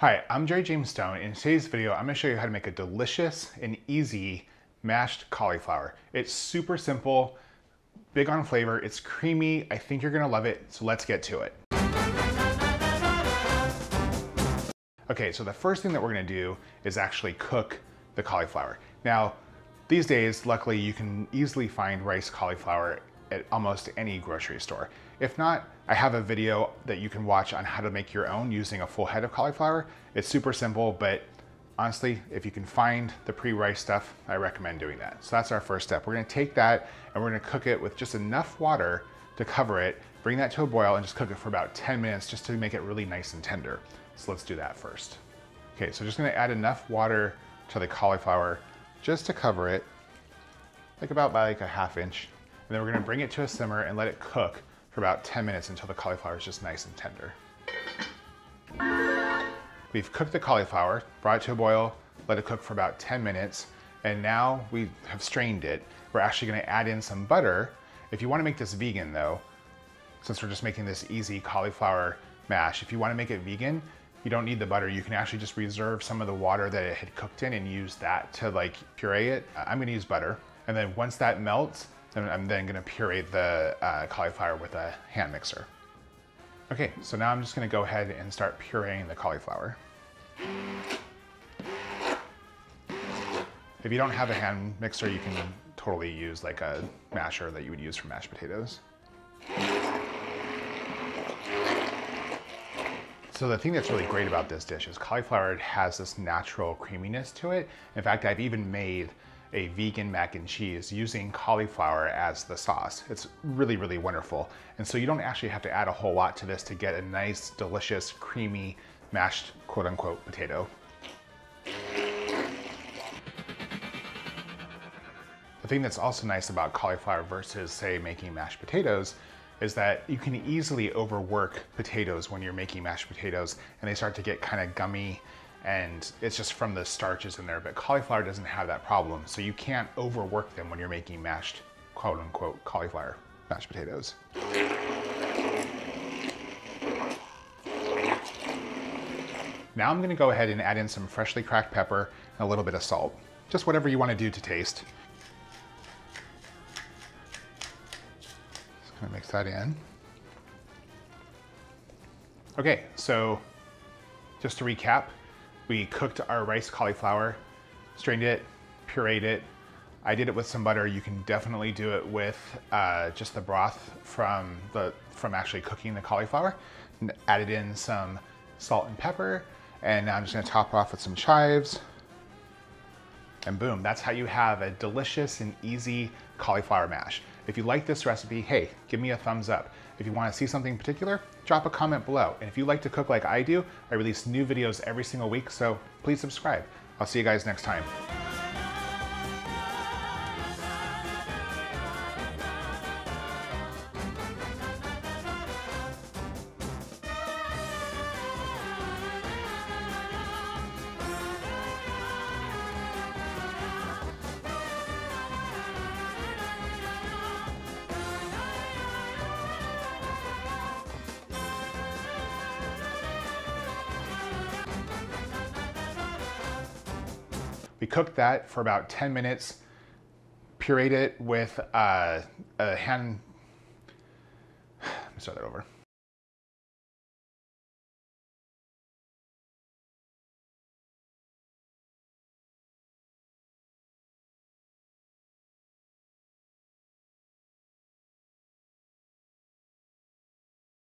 Hi, I'm Jerry James Stone. In today's video, I'm gonna show you how to make a delicious and easy mashed cauliflower. It's super simple, big on flavor, it's creamy. I think you're gonna love it, so let's get to it. Okay, so the first thing that we're gonna do is actually cook the cauliflower. Now, these days, luckily, you can easily find rice cauliflower at almost any grocery store. If not, I have a video that you can watch on how to make your own using a full head of cauliflower. It's super simple, but honestly, if you can find the pre-rice stuff, I recommend doing that. So that's our first step. We're gonna take that and we're gonna cook it with just enough water to cover it, bring that to a boil and just cook it for about 10 minutes just to make it really nice and tender. So let's do that first. Okay, so just gonna add enough water to the cauliflower just to cover it, like about by like a half inch. And then we're gonna bring it to a simmer and let it cook for about 10 minutes until the cauliflower is just nice and tender. We've cooked the cauliflower, brought it to a boil, let it cook for about 10 minutes, and now we have strained it. We're actually gonna add in some butter. If you wanna make this vegan though, since we're just making this easy cauliflower mash, if you wanna make it vegan, you don't need the butter. You can actually just reserve some of the water that it had cooked in and use that to like puree it. I'm gonna use butter. And then once that melts, I'm then gonna puree the uh, cauliflower with a hand mixer. Okay, so now I'm just gonna go ahead and start pureeing the cauliflower. If you don't have a hand mixer, you can totally use like a masher that you would use for mashed potatoes. So the thing that's really great about this dish is cauliflower has this natural creaminess to it. In fact, I've even made a vegan mac and cheese using cauliflower as the sauce. It's really, really wonderful. And so you don't actually have to add a whole lot to this to get a nice, delicious, creamy, mashed quote unquote potato. The thing that's also nice about cauliflower versus say making mashed potatoes is that you can easily overwork potatoes when you're making mashed potatoes and they start to get kind of gummy and it's just from the starches in there. But cauliflower doesn't have that problem. So you can't overwork them when you're making mashed, quote unquote, cauliflower mashed potatoes. Now I'm gonna go ahead and add in some freshly cracked pepper and a little bit of salt. Just whatever you wanna do to taste. Just gonna mix that in. Okay, so just to recap, we cooked our rice cauliflower, strained it, pureed it. I did it with some butter. You can definitely do it with uh, just the broth from the from actually cooking the cauliflower. And added in some salt and pepper, and now I'm just gonna top off with some chives. And boom, that's how you have a delicious and easy cauliflower mash. If you like this recipe, hey, give me a thumbs up. If you wanna see something in particular, drop a comment below. And if you like to cook like I do, I release new videos every single week, so please subscribe. I'll see you guys next time. We cooked that for about 10 minutes, pureed it with uh, a hand, let me start that over.